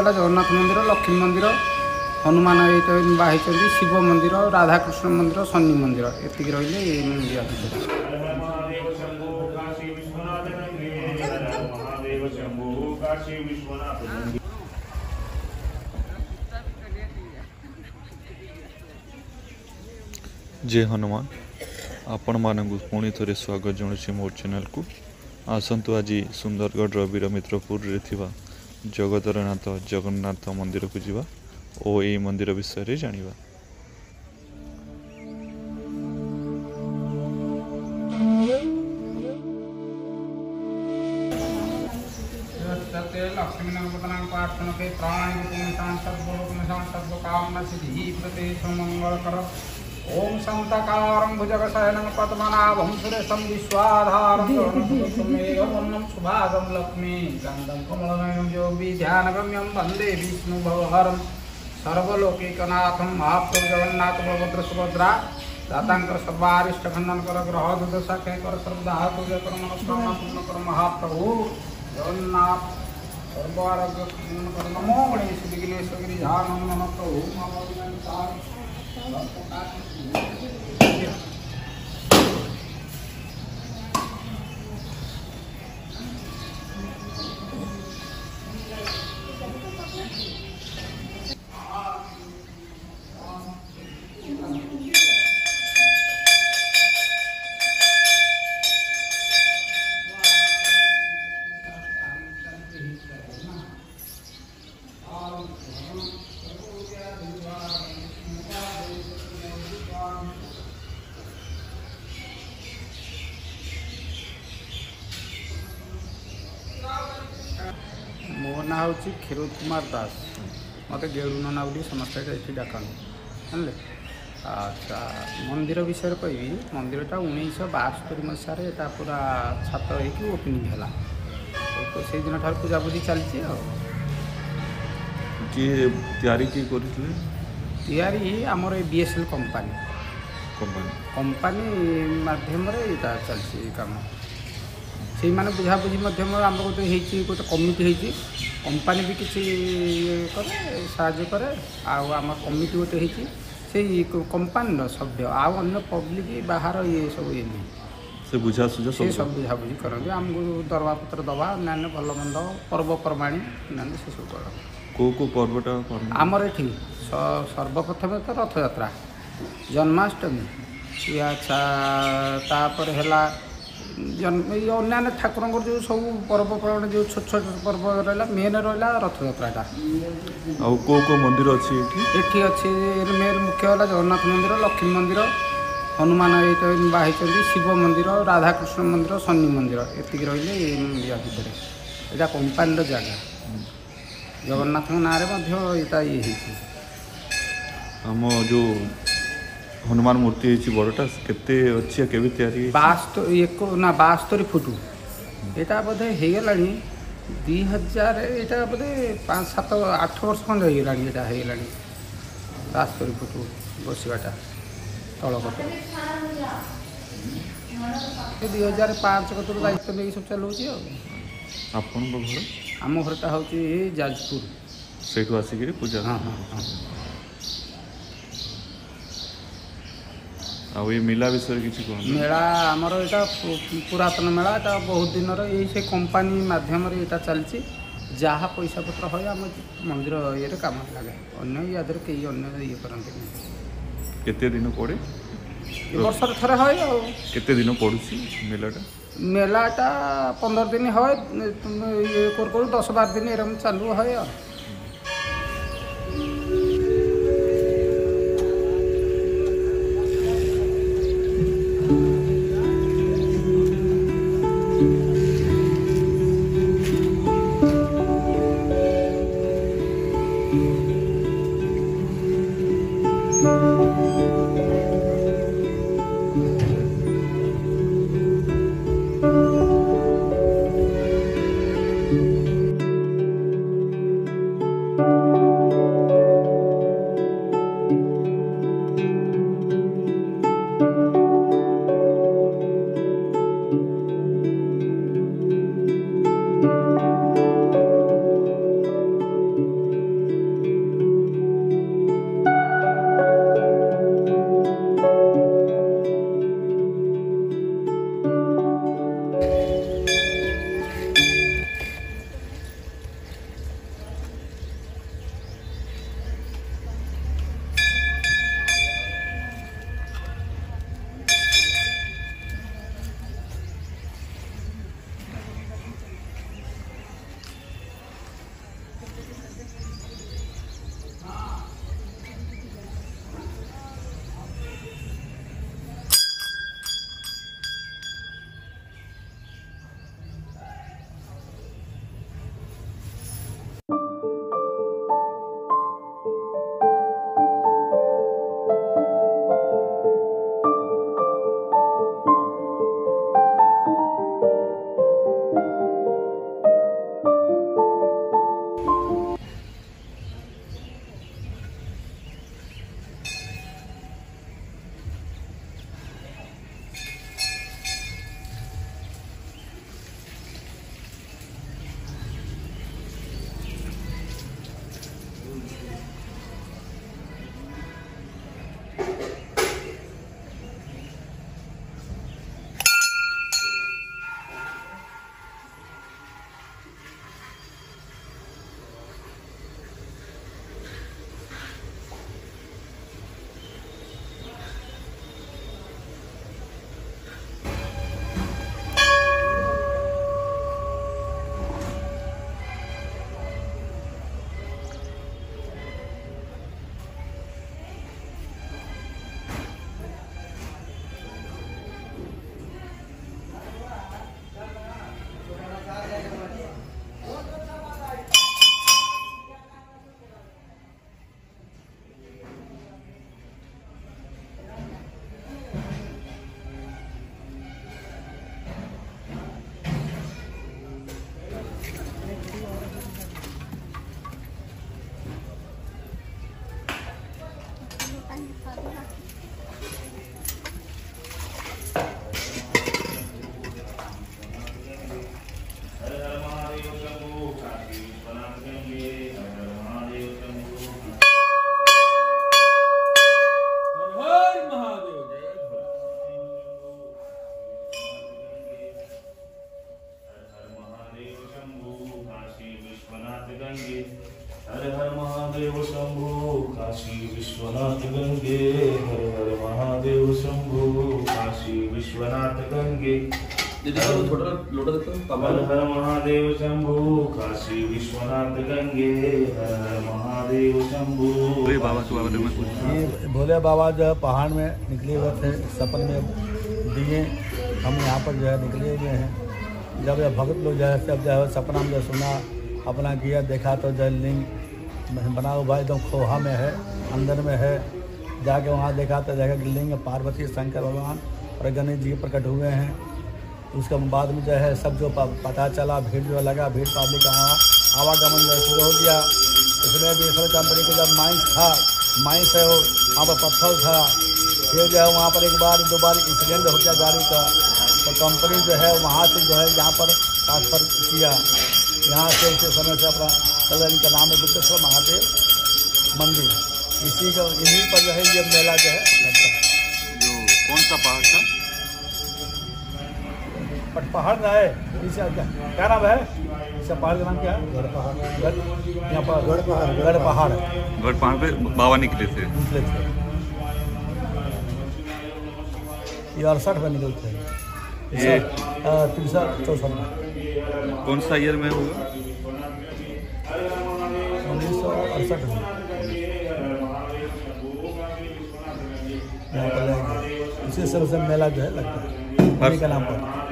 ହେଲା ଜଗନ୍ନାଥ ମନ୍ଦିର ଲକ୍ଷ୍ମୀ ମନ୍ଦିର ହନୁମାନ ବା ହେଇଛନ୍ତି ଶିବ ମନ୍ଦିର ରାଧାକୃଷ୍ଣ ମନ୍ଦିର ଶନି ମନ୍ଦିର ଏତିକି ରହିଲେ ମନ୍ଦିର ଜୟ ହନୁମାନ। ଆପଣମାନଙ୍କୁ ପୁଣି ଥରେ ସ୍ୱାଗତ ଜଣାଉଛି ମୋର ଚ୍ୟାନେଲକୁ ଆସନ୍ତୁ ଆଜି ସୁନ୍ଦରଗଡ଼ର ବୀରମିତ୍ରପୁରରେ ଥିବା ଜଗତରନାଥ ଜଗନ୍ନାଥ ମନ୍ଦିରକୁ ଯିବା ଓ ଏହି ମନ୍ଦିର ବିଷୟରେ ଜାଣିବା लक्ष्मीनाथनाथनाथनके प्राणाय पुंसां सर्वलोकमसां सर्वकामनसिद्धिः प्रतेषु मङ्गलकर ॐ सन्तकारं भुजगशयनं पद्मनाभं सुरेशं विश्वाधारं गगनसुमेघवर्णं सुभागं लक्ष्मी। गन्धं कमलनयनं योगिध्यानगम्यं वंदे विष्णुभवहरं सर्वलोकैकनाथं महाप्रभु जगन्नाथ बलभद्र सुभद्रा दातांकर सर्वारिष्ट खंडन कर ग्रह दुर्दशा के कर पूजा कर मनस्कामना पूर्ण कर महाप्रभु जगन्नाथ। सर्व आरोग्य पूर्ण कर। नमो गणेश विघ्नेश गिरिधान नम प्रभु मम Nossa, tá. ମୋ ନାଁ ହେଉଛି କ୍ଷୀରୋଦ କୁମାର ଦାସ ମୋତେ ଗେଡ଼ୁ ନନା ବୋଲି ସମସ୍ତେ ଏଠି ଡାକନ୍ତି ଜାଣିଲେ ଆଚ୍ଛା ମନ୍ଦିର ବିଷୟରେ କହିବି ମନ୍ଦିରଟା ଉଣେଇଶହ ବାସ୍ତରି ମସିହାରେ ଏଟା ପୁରା ଛାତ ହେଇକି ଓପନିଂ ହେଲା ତ ସେଇଦିନ ଠାରୁ ପୂଜାପୂଜି ଚାଲିଛି ଆଉ କିଏ ତିଆରି କିଏ କରିଥିଲେ ତିଆରି ଆମର A B S L company company company ମାଧ୍ୟମରେ ଏଇଟା ଚାଲିଛି ଏଇ କାମ ସେଇମାନେ ବୁଝାବୁଝି ମାଧ୍ୟମରେ ଆମର ଗୋଟେ ହେଇଛି ଗୋଟେ କମିଟି ହେଇଛି କମ୍ପାନୀ ବି କିଛି ଇଏ କରେ ସାହାଯ୍ୟ କରେ ଆଉ ଆମର କମିଟି ଗୋଟେ ହେଇଛି ସେଇ କମ୍ପାନୀର ସଭ୍ୟ ଆଉ ଅନ୍ୟ ପବ୍ଲିକ୍ ବାହାର ଇଏ ସବୁ ଇଏ ନାହିଁ। ସେ ବୁଝାସୁଝା ସେ ସବୁ। ସବୁ ବୁଝାବୁଝି କରନ୍ତି ଆମକୁ ଦରବାପତ୍ର ଦେବା ଅନ୍ୟାନ୍ୟ ଭଲ ମନ୍ଦ ପର୍ବପର୍ବାଣୀ ଅନ୍ୟାନ୍ୟ ସେସବୁ କରନ୍ତି। କେଉଁ କେଉଁ ପର୍ବଟା ପାଳନ ଆମର ଏଠି ସ- ସର୍ବପ୍ରଥମେ ତ ରଥଯାତ୍ରା ଜନ୍ମାଷ୍ଟମୀ ଇଏ ଆଚ୍ଛା ତାପରେ ହେଲା ଜନ୍ମ ଏଇ ଅନ୍ୟାନ୍ୟ ଠାକୁରଙ୍କର ଯେଉଁ ସବୁ ପର୍ବପର୍ବାଣି ଯେଉଁ ଛୋଟ ଛୋଟ ପର୍ବ ରହିଲା ମେନ୍ ରହିଲା ରଥଯାତ୍ରାଟା। ଆଉ କେଉଁ କେଉଁ ମନ୍ଦିର ଅଛି ଏଠି? ଏଠି ଅଛି ମେନ୍ ମୁଖ୍ୟ ହେଲା ଜଗନ୍ନାଥ ମନ୍ଦିର ଲକ୍ଷ୍ମୀ ମନ୍ଦିର ହନୁମାନ ଏଇଟା ବାହା ହେଇଛନ୍ତି ଶିବ ମନ୍ଦିର ରାଧାକୃଷ୍ଣ ମନ୍ଦିର ଶନି ମନ୍ଦିର ଏତିକି ରହିଲେ ଏଇ ଇଆ ଭିତରେ। ଏଇଟା କମ୍ପାନୀର ଜାଗା। ଜଗନ୍ନାଥଙ୍କ ନାଁରେ ମଧ୍ୟ ଏଇଟା ଇଏ ହେଇଛି। ଆମ ଯେଉଁ ହନୁମାନ ମୂର୍ତ୍ତି ହେଇଛି ବଡ଼ଟା କେତେ ଅଛି ଆଉ କେବେ ତିଆରି ହେଇଛି? ବାସ୍ତରି ଏକ ନା ବାସ୍ତରି ଫୁଟ ଏଇଟା ବୋଧେ ହେଇଗଲାଣି ଦୁଇ ହଜାର ଏଇଟା ବୋଧେ ପାଞ୍ଚ ସାତ ଆଠ ବର୍ଷ ଖଣ୍ଡେ ହେଇଗଲାଣି ଏଇଟା ହେଇଗଲାଣି ବାସ୍ତରି ଫୁଟ ବସିବାଟା ତଳ କତର ଏ ଦୁଇ ହଜାର ପାଞ୍ଚ କତରୁ ଦାୟିତ୍ୱ ନେଇକି ସବୁ ଚଲାଉଛି ଆଉ। ଆପଣଙ୍କ ଘର? ଆମ ଘରଟା ହେଉଛି ଯାଜପୁର। ସେଇଠୁ ଆସିକିରି ପୂଜା। ହଁ ହଁ ହଁ। ଆଉ ଏ ମେଲା ବିଷୟରେ କିଛି କୁହନ୍ତୁ? ମେଳା ଆମର ଏଇଟା ପୁ- ପୁରାତନ ମେଳା ଏଇଟା ବହୁତ ଦିନର ଏଇ ସେ କମ୍ପାନୀ ମାଧ୍ୟମରେ ଏଇଟା ଚାଲିଛି। ଯାହା ପଇସା ପତ୍ର ହୁଏ ଆମ ମନ୍ଦିର ଇଏରେ କାମ ଲାଗେ। ଅନ୍ୟ ୟା ଦେହରେ କେହି ଅନ୍ୟ ଇଏ କରନ୍ତିନି କେତେ ଦିନ ପଡ଼େ? ଏ ବର୍ଷରେ ଥରେ ହୁଏ ଆଉ। କେତେ ଦିନ ପଡ଼ୁଛି ମେଲାଟା ମେଳାଟା ପନ୍ଦର ଦିନ ହୁଏ ତୁମେ ଇଏ କରୁ କରୁ ଦଶ ବାର ଦିନ ଏରকম ଚାଲୁ ହୁଏ गंगे हर हर महादेव शंभो काशी विश्वनाथ गंगे। हर हर महादेव शंभो काशी विश्वनाथ गंगे। दीदी का थोड़ा लोटा देता हूँ हर हर महादेव शंभो काशी विश्वनाथ गंगे। हर हर महादेव शंभु भोले बाबा जो है पहाड़ में निकले हुए थे सपन में दिए। हम यहाँ पर जो है निकले हुए हैं। जब यह भगत लोग जो है सब जो है सपना में जो सुना अपना किया, देखा तो जो है लिंग बना हुआ खोहा में है, अंदर में है। जाके वहाँ देखा तो कि लिंग, पार्वती, शंकर भगवान और गणेश जी प्रकट हुए हैं। उसके बाद में जो है, सब जो पता चला, भीड़ जो लगा, भीड़ पब्लिक का आवा- आवागमन जो शुरू हो गया। इसमें भी इसमें कंपनी का जब माइंस था, माइंस है वो, वहाँ पर पत्थर था। फिर जो है, वहाँ पर एक बार, दो बार एक्सीडेंट हो गया गाड़ी का। तो कंपनी जो है, वहाँ से जो है, यहाँ पर ट्रांसफ़र किया। यहाँ से उसी समय से अपना चल इनका नाम है गुप्तेश्वर महादेव मंदिर। इसी का इन्हीं पर जो है ये मेला जो है लगता है। जो कौन सा पहाड़ था? बट पहाड़ ना है इसे क्या क्या नाम है? इस पहाड़ का नाम क्या है? गढ़ पहाड़। यहाँ पर गढ़ पहाड़ गढ़ पहाड़। गढ़ पहाड़ पे बाबा निकले थे। निकले थे। ये अड़सठ में निकले थे। ये- तिरसठ चौसठ में। कौन सा ईयर में होगा? उन्नीस सौ अड़सठ में। यहाँ इसी मेला जो है लगता है। का नाम पर।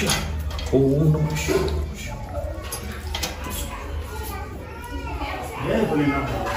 Shoo. Oh no. Shoo. Yeah,